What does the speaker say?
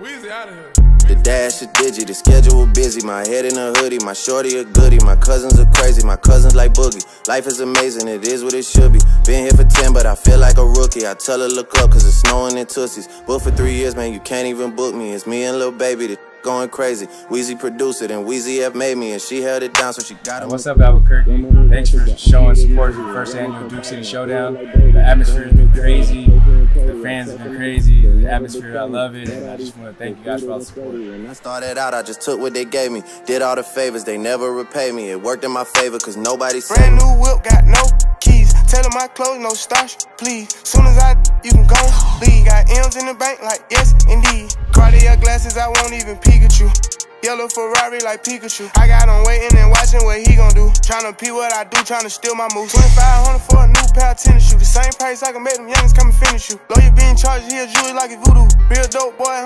Weezy out of here. The dash is digi, the schedule busy. My head in a hoodie, my shorty a goodie. My cousins are crazy, my cousins like boogie. Life is amazing, it is what it should be. Been here for 10, but I feel like a rookie. I tell her look up, cause it's snowing in Tootsies. Booked for three years, man, you can't even book me. It's me and Lil Baby, the going crazy. Weezy produced it, and Weezy F made me, and she held it down, so she got it. What's up, Albuquerque? Thanks for showing support for the first annual Duke City Showdown. The atmosphere has been crazy. The fans have been crazy. The atmosphere, I love it. And I just want to thank you guys for all the support. I started out, I just took what they gave me. Did all the favors, they never repay me. It worked in my favor, cause nobody said Brand new whip, got no keys. Tell them my clothes, no starch, please. Soon as I, you can go leave. Got M's in the bank, like yes, indeed. Cartier glasses, I won't even Pikachu. Yellow Ferrari like Pikachu. I got him waiting and watching what he gon' do. Tryna pee what I do, tryna steal my moves. 2500 for a new pair of tennis shoes. The same price I can make them youngins come and finish you. Lawyer being charged, he a jewelry like a voodoo. Real dope boy.